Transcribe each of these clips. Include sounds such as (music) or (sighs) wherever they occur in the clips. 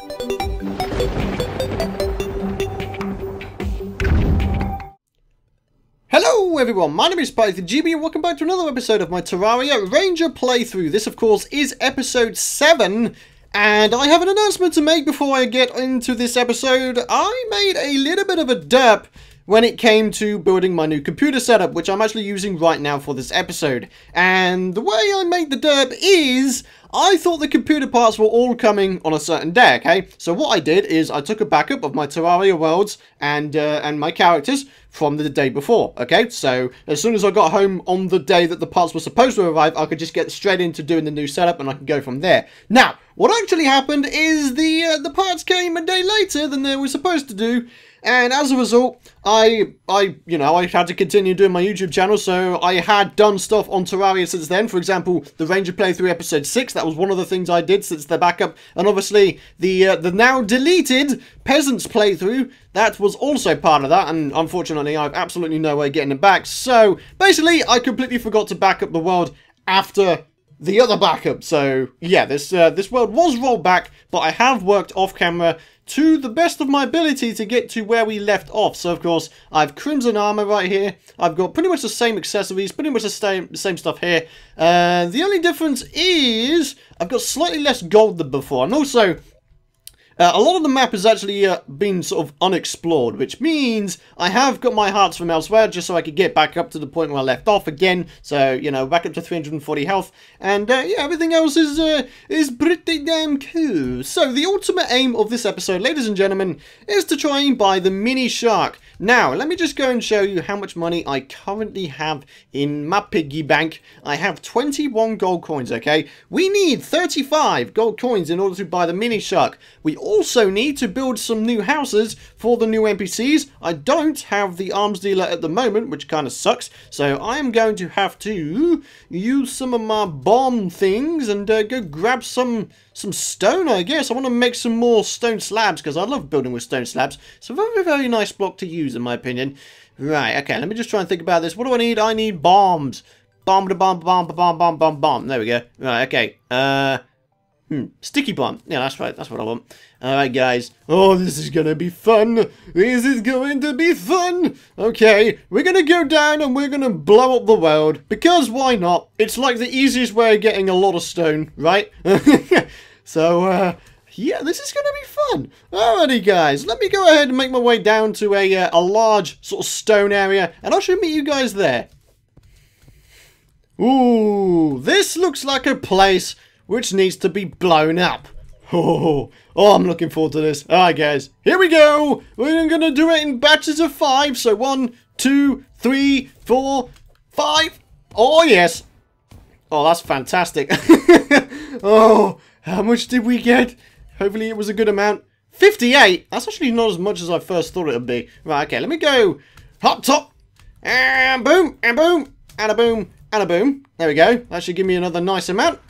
Hello everyone, my name is PythonGB and welcome back to another episode of my Terraria Ranger playthrough. This of course is episode 7 and I have an announcement to make before I get into this episode. I made a little bit of a derp when it came to building my new computer setup, which I'm actually using right now for this episode. And the way I made the derp is, I thought the computer parts were all coming on a certain day, okay? So what I did is I took a backup of my Terraria worlds and, uh, and my characters from the day before, okay? So as soon as I got home on the day that the parts were supposed to arrive, I could just get straight into doing the new setup and I could go from there. Now, what actually happened is the, uh, the parts came a day later than they were supposed to do, and as a result, I, I, you know, I had to continue doing my YouTube channel, so I had done stuff on Terraria since then. For example, the Ranger playthrough episode 6, that was one of the things I did since the backup. And obviously, the, uh, the now deleted Peasants playthrough, that was also part of that, and unfortunately, I've absolutely no way of getting it back. So, basically, I completely forgot to back up the world after the other backup. So yeah, this uh, this world was rolled back, but I have worked off camera to the best of my ability to get to where we left off. So, of course, I've Crimson Armor right here. I've got pretty much the same accessories, pretty much the same, same stuff here. Uh, the only difference is I've got slightly less gold than before. And also, uh, a lot of the map has actually uh, been sort of unexplored, which means I have got my hearts from elsewhere just so I could get back up to the point where I left off again. So, you know, back up to 340 health. And, uh, yeah, everything else is, uh, is pretty damn cool. So, the ultimate aim of this episode, ladies and gentlemen, is to try and buy the Minishark. Now, let me just go and show you how much money I currently have in my piggy bank. I have 21 gold coins, okay? We need 35 gold coins in order to buy the Minishark. We also need to build some new houses for the new NPCs. I don't have the arms dealer at the moment, which kind of sucks. So I am going to have to use some of my bomb things and uh, go grab some some stone, I guess. I want to make some more stone slabs because I love building with stone slabs. It's a very, very nice block to use, in my opinion. Right, okay, let me just try and think about this. What do I need? I need bombs. Bomb, to bomb, bomb, bomb, bomb, bomb, bomb. There we go. Right, okay. Uh, hmm, sticky bomb. Yeah, that's right. That's what I want. Alright, guys. Oh, this is gonna be fun. This is going to be fun. Okay, we're gonna go down and we're gonna blow up the world. Because why not? It's like the easiest way of getting a lot of stone, right? (laughs) So, uh, yeah, this is going to be fun. Alrighty, guys, let me go ahead and make my way down to a, uh, a large sort of stone area, and I should meet you guys there. Ooh, this looks like a place which needs to be blown up. Oh, (laughs) oh, I'm looking forward to this. Alright, guys, here we go. We're going to do it in batches of five. So, one, two, three, four, five. Oh, yes. Oh, that's fantastic. (laughs) oh, how much did we get? Hopefully it was a good amount. 58? That's actually not as much as I first thought it would be. Right, okay, let me go. Hop top. And boom, and boom, and a boom, and a boom. There we go. That should give me another nice amount.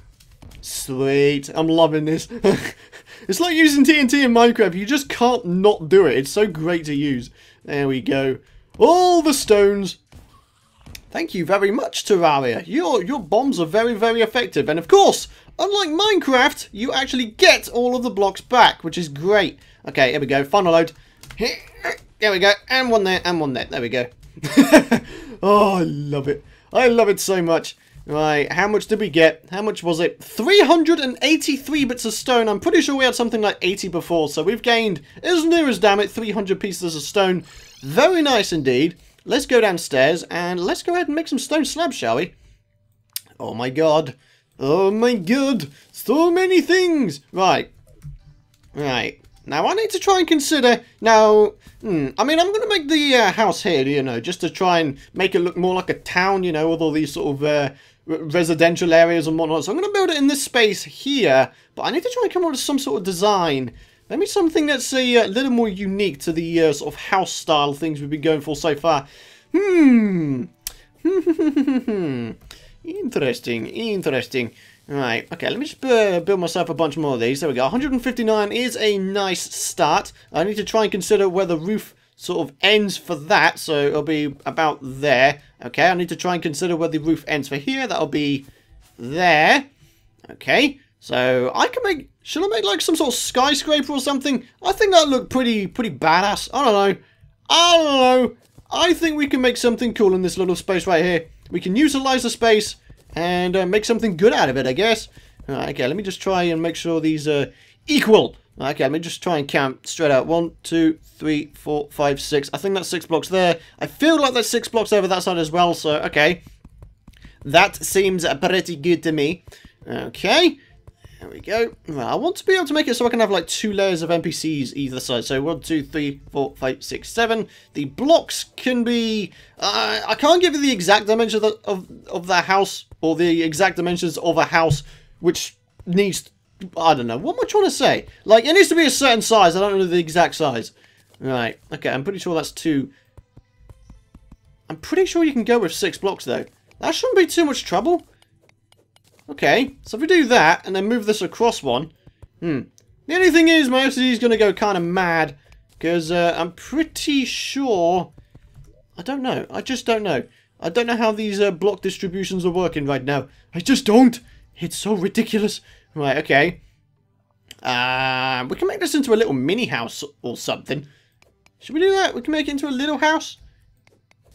Sweet. I'm loving this. (laughs) it's like using TNT in Minecraft. You just can't not do it. It's so great to use. There we go. All the stones. Thank you very much, Terraria. Your, your bombs are very, very effective. And of course, Unlike Minecraft, you actually get all of the blocks back, which is great. Okay, here we go. Final load. There we go. And one there, and one there. There we go. (laughs) oh, I love it. I love it so much. Right, how much did we get? How much was it? 383 bits of stone. I'm pretty sure we had something like 80 before, so we've gained, as near as damn it, 300 pieces of stone. Very nice indeed. Let's go downstairs, and let's go ahead and make some stone slabs, shall we? Oh my god. Oh my god, so many things. Right, right. Now I need to try and consider, now, hmm, I mean I'm going to make the uh, house here, you know, just to try and make it look more like a town, you know, with all these sort of uh, residential areas and whatnot. So I'm going to build it in this space here, but I need to try and come up with some sort of design. Maybe something that's a, uh, little more unique to the uh, sort of house style things we've been going for so far. Hmm. (laughs) Interesting, interesting. Right, okay, let me just uh, build myself a bunch more of these. There we go. 159 is a nice start. I need to try and consider where the roof sort of ends for that, so it'll be about there. Okay, I need to try and consider where the roof ends for here. That'll be there. Okay, So I can make, should I make like some sort of skyscraper or something? I think that look pretty, pretty badass. I don't know. I don't know. I think we can make something cool in this little space right here. We can utilize the space and uh, make something good out of it, I guess. Right, okay, let me just try and make sure these are equal. Okay, let me just try and count straight out. One, two, three, four, five, six. I think that's six blocks there. I feel like that's six blocks over that side as well, so okay. That seems pretty good to me. Okay. There we go. I want to be able to make it so I can have like two layers of NPCs either side. So one, two, three, four, five, six, seven. The blocks can be... Uh, I can't give you the exact dimensions of, the, of, of the house or the exact dimensions of a house which needs... I don't know. What am I trying to say? Like, it needs to be a certain size. I don't know the exact size. Right. Okay, I'm pretty sure that's two... I'm pretty sure you can go with six blocks, though. That shouldn't be too much trouble. Okay, so if we do that, and then move this across one, hmm. The only thing is, my OCD is going to go kind of mad, because uh, I'm pretty sure... I don't know. I just don't know. I don't know how these uh, block distributions are working right now. I just don't. It's so ridiculous. Right, okay. Uh, we can make this into a little mini house or something. Should we do that? We can make it into a little house.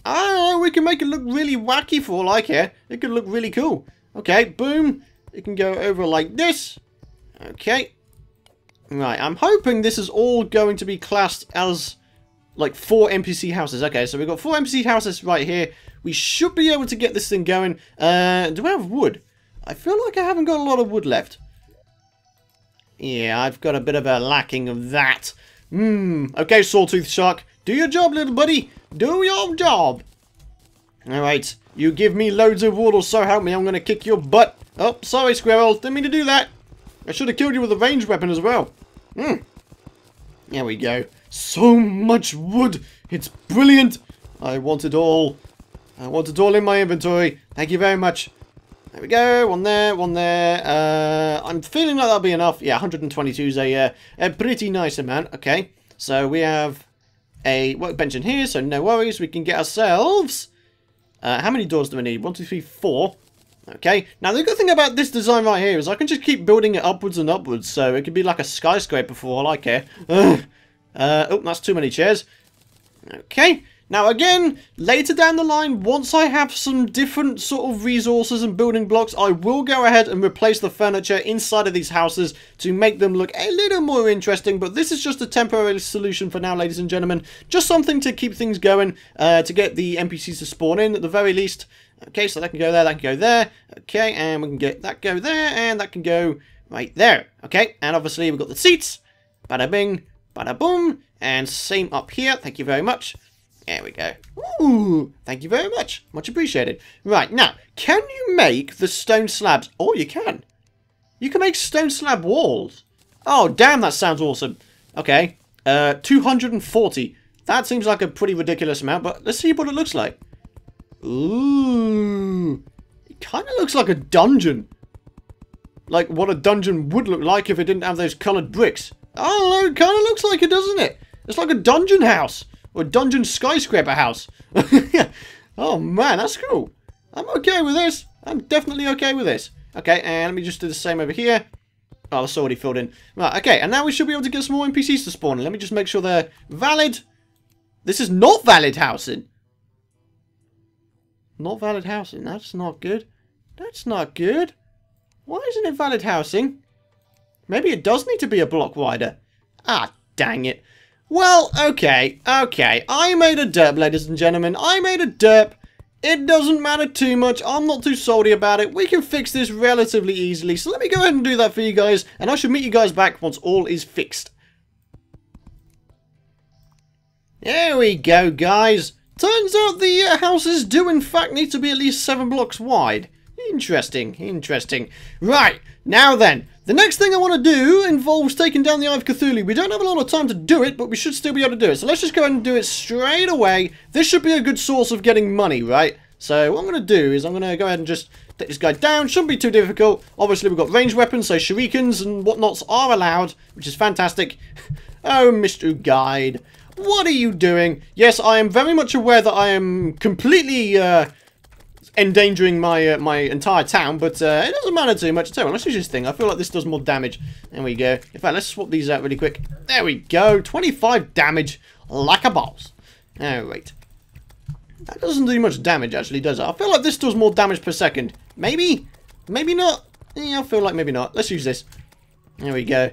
Know. We can make it look really wacky for all I care. It could look really cool. Okay, boom. It can go over like this. Okay. Right, I'm hoping this is all going to be classed as like four NPC houses. Okay, so we've got four NPC houses right here. We should be able to get this thing going. Uh, do we have wood? I feel like I haven't got a lot of wood left. Yeah, I've got a bit of a lacking of that. Hmm. Okay, Sawtooth Shark. Do your job, little buddy. Do your job. Alright. You give me loads of wood or so help me, I'm going to kick your butt. Oh, sorry, Squirrel. Didn't mean to do that. I should have killed you with a ranged weapon as well. Hmm. There we go. So much wood. It's brilliant. I want it all. I want it all in my inventory. Thank you very much. There we go. One there, one there. Uh, I'm feeling like that'll be enough. Yeah, 122 is a, uh, a pretty nice amount. Okay. So we have a workbench in here, so no worries. We can get ourselves uh, how many doors do we need? One, two, three, four. Okay, now the good thing about this design right here is I can just keep building it upwards and upwards, so it could be like a skyscraper for all I care. (laughs) Uh, oh, that's too many chairs. Okay, now again, later down the line, once I have some different sort of resources and building blocks, I will go ahead and replace the furniture inside of these houses to make them look a little more interesting, but this is just a temporary solution for now, ladies and gentlemen. Just something to keep things going, uh, to get the NPCs to spawn in at the very least. Okay, so that can go there, that can go there. Okay, and we can get that go there, and that can go right there. Okay, and obviously we've got the seats. Bada bing, bada boom, and same up here. Thank you very much. There we go. Ooh, thank you very much. Much appreciated. Right, now, can you make the stone slabs? Oh, you can. You can make stone slab walls. Oh, damn, that sounds awesome. Okay, uh, 240. That seems like a pretty ridiculous amount, but let's see what it looks like. Ooh. It kind of looks like a dungeon. Like what a dungeon would look like if it didn't have those coloured bricks. Know, it kind of looks like it, doesn't it? It's like a dungeon house. Or dungeon skyscraper house. (laughs) oh man, that's cool. I'm okay with this. I'm definitely okay with this. Okay, and let me just do the same over here. Oh, that's already filled in. Right, okay, and now we should be able to get some more NPCs to spawn. Let me just make sure they're valid. This is not valid housing. Not valid housing. That's not good. That's not good. Why isn't it valid housing? Maybe it does need to be a block wider. Ah, dang it. Well, okay, okay. I made a derp, ladies and gentlemen. I made a derp. It doesn't matter too much. I'm not too salty about it. We can fix this relatively easily. So let me go ahead and do that for you guys. And I should meet you guys back once all is fixed. There we go, guys. Turns out the uh, houses do in fact need to be at least seven blocks wide. Interesting, interesting. Right, now then, the next thing I want to do involves taking down the Eye of Cthulhu. We don't have a lot of time to do it, but we should still be able to do it. So let's just go ahead and do it straight away. This should be a good source of getting money, right? So what I'm going to do is I'm going to go ahead and just take this guy down. Shouldn't be too difficult. Obviously, we've got ranged weapons, so shurikens and whatnots are allowed, which is fantastic. (laughs) oh, Mr. Guide. What are you doing? Yes, I am very much aware that I am completely... Uh, endangering my uh, my entire town, but uh, it doesn't matter too much. Tell let's use this thing. I feel like this does more damage. There we go. In fact, let's swap these out really quick. There we go. 25 damage like a boss. Alright. That doesn't do much damage, actually, does it? I feel like this does more damage per second. Maybe? Maybe not. Yeah, I feel like maybe not. Let's use this. There we go.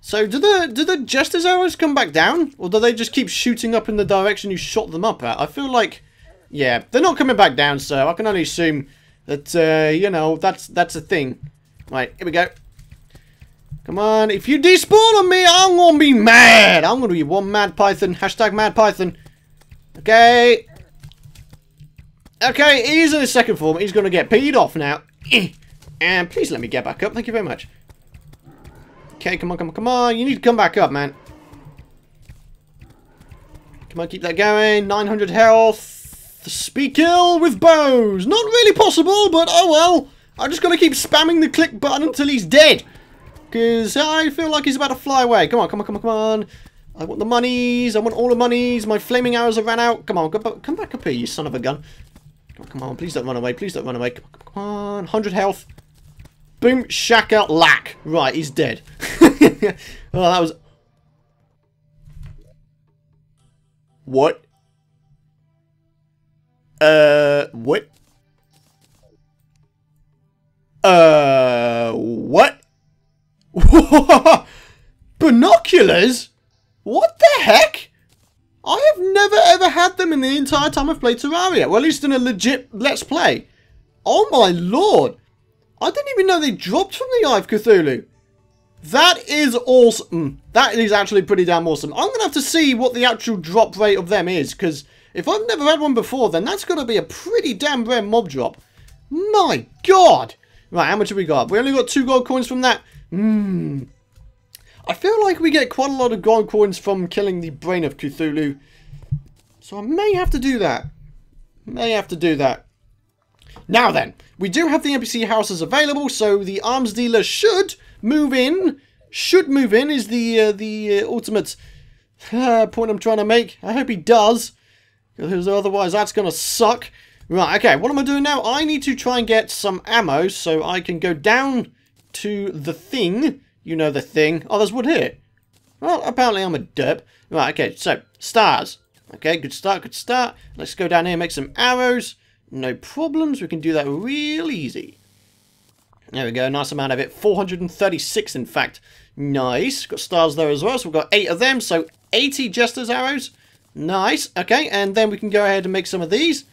So, do the do the Jester's arrows come back down? Or do they just keep shooting up in the direction you shot them up at? I feel like... Yeah, they're not coming back down, so I can only assume that, uh, you know, that's that's a thing. Right, here we go. Come on, if you despawn on me, I'm gonna be mad. I'm gonna be one mad python. Hashtag mad python. Okay. Okay, he's in his second form. He's gonna get peed off now. (clears throat) And please let me get back up. Thank you very much. Okay, come on, come on, come on. You need to come back up, man. Come on, keep that going. 900 health. Speed kill with bows. Not really possible, but oh well. I'm just going to keep spamming the click button until he's dead. Because I feel like he's about to fly away. Come on, come on, come on, come on. I want the monies. I want all the monies. My flaming arrows have ran out. Come on, come back up here, you son of a gun. Come on, come on. Please don't run away. Please don't run away. Come on, come on. 100 health. Boom, shaka, lack. Right, he's dead. (laughs) oh, that was... What? Uh, what? Uh, what? (laughs) Binoculars? What the heck? I have never ever had them in the entire time I've played Terraria. Well, at least in a legit Let's Play. Oh my lord. I didn't even know they dropped from the Eye of Cthulhu. That is awesome. That is actually pretty damn awesome. I'm going to have to see what the actual drop rate of them is, because if I've never had one before, then that's going to be a pretty damn rare mob drop. My god! Right, how much have we got? We only got two gold coins from that. Hmm. I feel like we get quite a lot of gold coins from killing the Brain of Cthulhu. So I may have to do that. May have to do that. Now then, we do have the NPC houses available, so the arms dealer should move in. Should move in is the uh, the uh, ultimate (sighs) uh, point I'm trying to make. I hope he does, because otherwise that's going to suck. Right, okay, what am I doing now? I need to try and get some ammo so I can go down to the thing. You know the thing. Oh, there's wood here. Well, apparently I'm a derp. Right, okay, so, stars. Okay, good start, good start. Let's go down here make some arrows. No problems, we can do that real easy. There we go, nice amount of it. 436, in fact. Nice. Got stars there as well, so we've got 8 of them, so 80 Jester's arrows. Nice. Okay, and then we can go ahead and make some of these.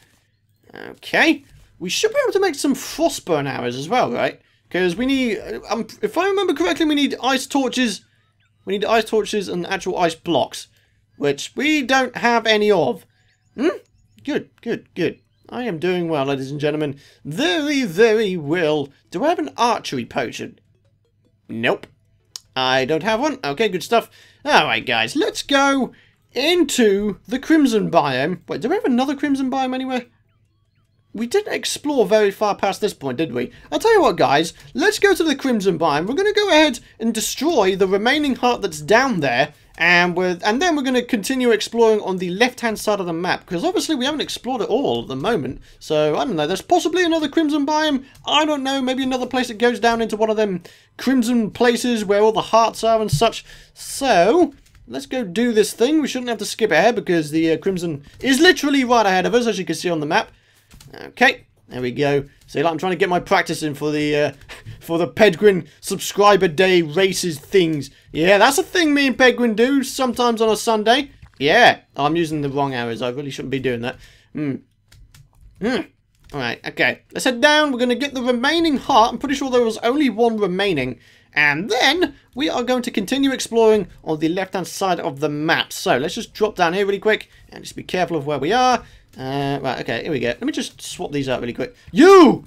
Okay. We should be able to make some frostburn arrows as well, right? Because we need, um, if I remember correctly, we need ice torches. We need ice torches and actual ice blocks, which we don't have any of. Hmm? Good, good, good. I am doing well, ladies and gentlemen. Very, very well. Do I have an archery potion? Nope. I don't have one. Okay, good stuff. Alright, guys, let's go into the Crimson Biome. Wait, do we have another Crimson Biome anywhere? We didn't explore very far past this point, did we? I'll tell you what, guys. Let's go to the Crimson Biome. We're going to go ahead and destroy the remaining heart that's down there and we're, and then we're going to continue exploring on the left-hand side of the map, because obviously we haven't explored it all at the moment. So, I don't know, there's possibly another Crimson Biome. I don't know, maybe another place that goes down into one of them Crimson places where all the hearts are and such. So, let's go do this thing. We shouldn't have to skip ahead, because the uh, Crimson is literally right ahead of us, as you can see on the map. Okay, there we go. See, like I'm trying to get my practice in for the uh, (laughs) for the Pedguin subscriber day races things. Yeah, that's a thing me and Pedguin do sometimes on a Sunday. Yeah, oh, I'm using the wrong arrows. I really shouldn't be doing that. Hmm. Hmm. Alright, okay. Let's head down. We're going to get the remaining heart. I'm pretty sure there was only one remaining. And then we are going to continue exploring on the left-hand side of the map. So let's just drop down here really quick and just be careful of where we are. Uh, right, okay, here we go. Let me just swap these out really quick. You!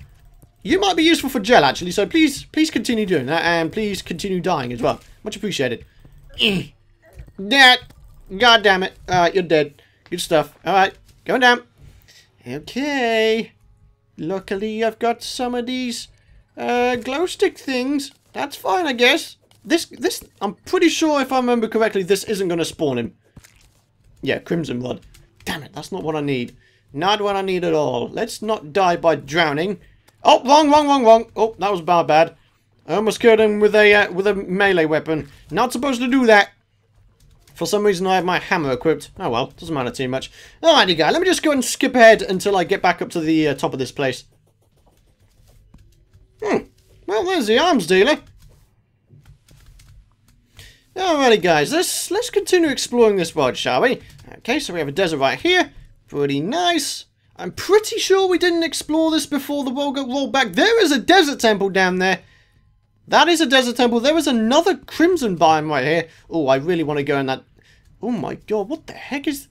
You might be useful for gel, actually, so please please continue doing that, and please continue dying as well. Much appreciated. (clears throat) That! God damn it. Alright, you're dead. Good stuff. Alright, going down. Okay. Luckily, I've got some of these uh, glow stick things. That's fine, I guess. This, this, I'm pretty sure, if I remember correctly, this isn't going to spawn him. Yeah, Crimson Rod. Damn it, that's not what I need. Not what I need at all. Let's not die by drowning. Oh, wrong, wrong, wrong, wrong. Oh, that was bad, bad. I almost killed him with a uh, with a melee weapon. Not supposed to do that. For some reason, I have my hammer equipped. Oh well, doesn't matter too much. Alrighty, guy. Let me just go and skip ahead until I get back up to the uh, top of this place. Hmm. Well, there's the arms dealer. Alrighty, guys. Let's let's continue exploring this world, shall we? Okay, so we have a desert right here. Pretty nice. I'm pretty sure we didn't explore this before the world got rolled back. There is a desert temple down there. That is a desert temple. There is another crimson biome right here. Oh, I really want to go in that. Oh my god, what the heck is...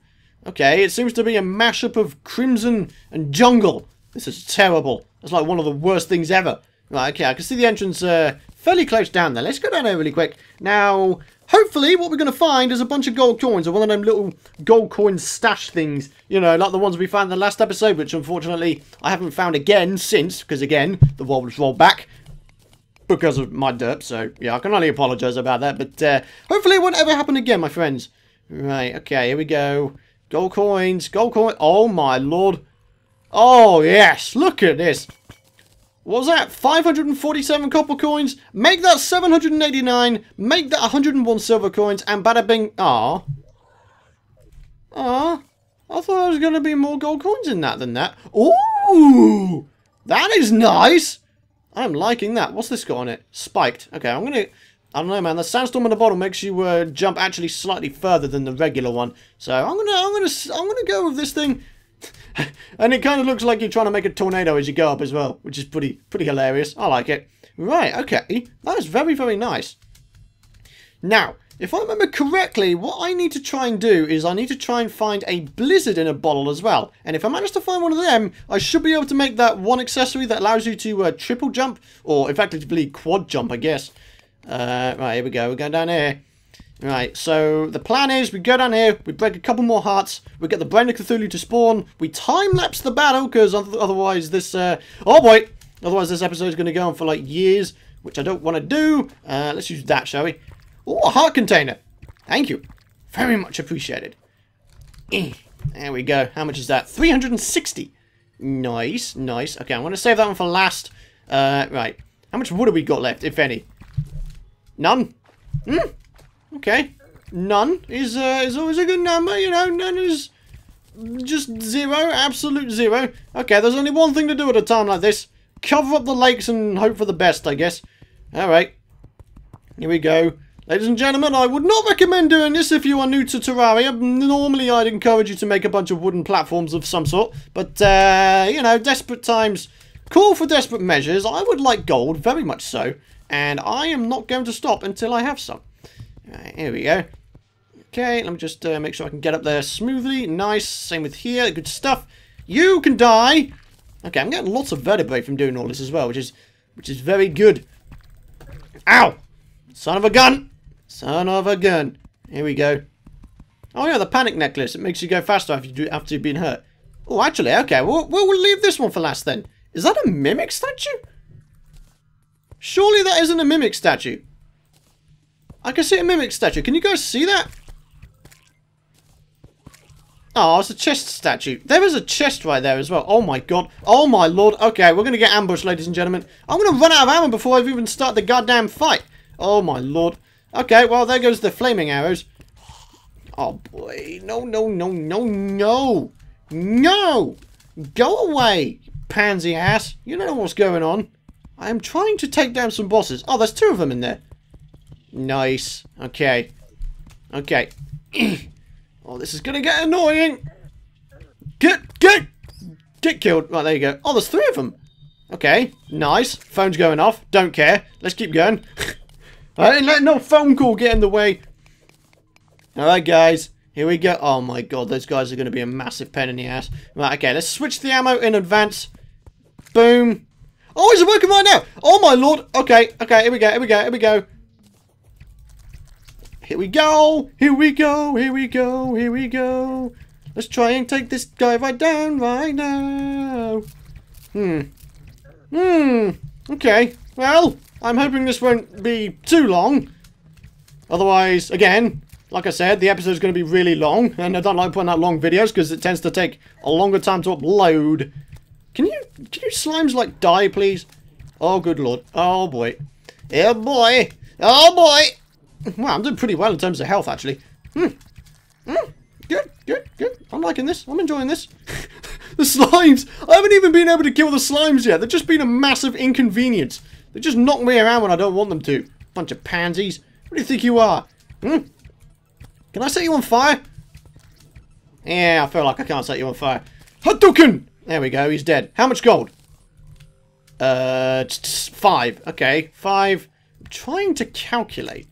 Okay, it seems to be a mashup of crimson and jungle. This is terrible. It's like one of the worst things ever. Right, okay, I can see the entrance uh, fairly close down there. Let's go down there really quick. Now, hopefully what we're going to find is a bunch of gold coins or one of them little gold coin stash things. You know, like the ones we found in the last episode, which unfortunately I haven't found again since, because again, the world was rolled back because of my derp, so yeah, I can only apologise about that, but uh, hopefully it won't ever happen again, my friends. Right, okay, here we go. Gold coins, gold coin. Oh my lord. Oh yes, look at this. What was that? 547 copper coins? Make that 789. Make that 101 silver coins. And bada bing. Ah. Ah. I thought there was going to be more gold coins in that than that. Ooh. That is nice. I'm liking that. What's this got on it? Spiked. Okay, I'm going to... I don't know, man. The sandstorm in the bottle makes you uh, jump actually slightly further than the regular one. So I'm gonna, I'm gonna, I'm gonna go with this thing. (laughs) and it kind of looks like you're trying to make a tornado as you go up as well, which is pretty, pretty hilarious. I like it. Right, okay. That is very, very nice. Now, if I remember correctly, what I need to try and do is I need to try and find a blizzard in a bottle as well. And if I manage to find one of them, I should be able to make that one accessory that allows you to uh, triple jump, or effectively quad jump, I guess. Uh, right, here we go. We're going down here. Right, so the plan is we go down here, we break a couple more hearts, we get the Brain of Cthulhu to spawn, we time-lapse the battle, because otherwise this, uh, oh boy, otherwise this episode is going to go on for like years, which I don't want to do. Uh, let's use that, shall we? Oh, a heart container. Thank you. Very much appreciated. Eh, there we go. How much is that? 360. Nice, nice. Okay, I'm going to save that one for last. Uh, right. How much wood have we got left, if any? None. Hmm. Okay. None is uh, is always a good number, you know. None is just zero, absolute zero. Okay, there's only one thing to do at a time like this. Cover up the lakes and hope for the best, I guess. Alright. Here we go. Ladies and gentlemen, I would not recommend doing this if you are new to Terraria. Normally, I'd encourage you to make a bunch of wooden platforms of some sort. But, uh, you know, desperate times call for desperate measures. I would like gold, very much so. And I am not going to stop until I have some. Right, here we go. Okay, let me just uh, make sure I can get up there smoothly. Nice. Same with here. Good stuff. You can die. Okay, I'm getting lots of vertebrae from doing all this as well, which is which is very good. Ow! Son of a gun! Son of a gun. Here we go. Oh yeah, the panic necklace. It makes you go faster after, you do, after you've been hurt. Oh, actually, okay. We'll, we'll leave this one for last then. Is that a mimic statue? Surely that isn't a mimic statue. I can see a mimic statue. Can you guys see that? Oh, it's a chest statue. There is a chest right there as well. Oh my god. Oh my lord. Okay, we're going to get ambushed, ladies and gentlemen. I'm going to run out of ammo before I've even started the goddamn fight. Oh my lord. Okay, well, there goes the flaming arrows. Oh boy. No, no, no, no, no. No! Go away, pansy ass. You don't know what's going on. I am trying to take down some bosses. Oh, there's two of them in there. Nice. Okay. Okay. (clears throat) oh, this is gonna get annoying. Get, get, get killed. Right, there you go. Oh, there's three of them. Okay. Nice. Phone's going off. Don't care. Let's keep going. I ain't letting no phone call get in the way. Alright, guys. Here we go. Oh my god, those guys are going to be a massive pain in the ass. Right, okay, let's switch the ammo in advance. Boom. Oh, is it working right now? Oh my lord. Okay, okay, here we go, here we go, here we go. Here we go, here we go, here we go, here we go. Let's try and take this guy right down right now. Hmm. Hmm. Okay. Well, I'm hoping this won't be too long. Otherwise, again, Like I said, the episode is going to be really long, and I don't like putting out long videos because it tends to take a longer time to upload. Can you, can you slimes, like, die, please? Oh, good lord. Oh, boy. Oh, boy. Oh, boy. Wow, I'm doing pretty well in terms of health, actually. Hmm. Hmm. Good, good, good. I'm liking this. I'm enjoying this. (laughs) the slimes. I haven't even been able to kill the slimes yet. They've just been a massive inconvenience. They just knock me around when I don't want them to. Bunch of pansies. What do you think you are? Hmm? Can I set you on fire? Yeah, I feel like I can't set you on fire. Hadouken! There we go, he's dead. How much gold? Uh, five. Okay, five. I'm trying to calculate.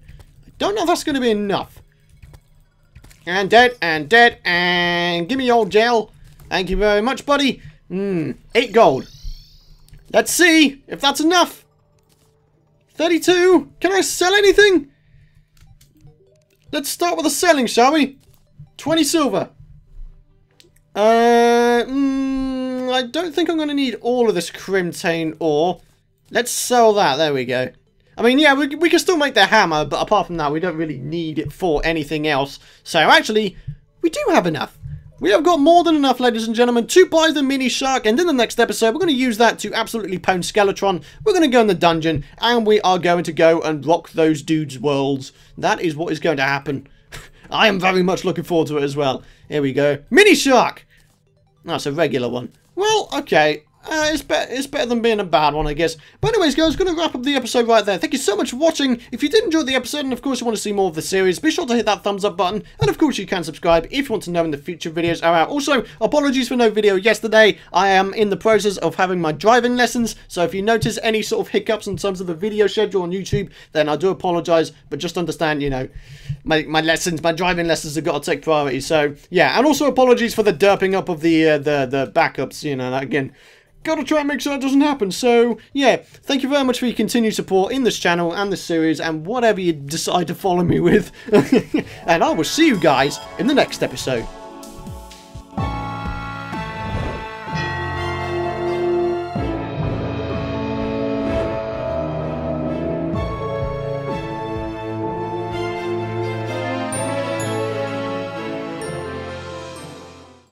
Don't know if that's going to be enough. And dead, and dead, and give me your gel. Thank you very much, buddy. Hmm, eight gold. Let's see if that's enough. 32. Can I sell anything? Let's start with the selling, shall we? 20 silver. Uh, mm, I don't think I'm going to need all of this Crimtane ore. Let's sell that. There we go. I mean, yeah, we, we can still make the hammer, but apart from that, we don't really need it for anything else. So, actually, we do have enough. We have got more than enough, ladies and gentlemen, to buy the Minishark, and in the next episode, we're going to use that to absolutely pound Skeletron. We're going to go in the dungeon, and we are going to go and rock those dudes' worlds. That is what is going to happen. (laughs) I am very much looking forward to it as well. Here we go. Minishark! That's a regular one. Well, okay. Uh, it's, be it's better than being a bad one, I guess. But anyways, guys, going to wrap up the episode right there. Thank you so much for watching. If you did enjoy the episode, and of course you want to see more of the series, be sure to hit that thumbs up button. And of course you can subscribe if you want to know when the future videos are out. Also, apologies for no video yesterday. I am in the process of having my driving lessons. So if you notice any sort of hiccups in terms of the video schedule on YouTube, then I do apologise. But just understand, you know, my, my lessons, my driving lessons have got to take priority. So, yeah. And also apologies for the derping up of the, uh, the, the backups, you know, again gotta try and make sure that doesn't happen. So, yeah, thank you very much for your continued support in this channel and this series and whatever you decide to follow me with. (laughs) and I will see you guys in the next episode.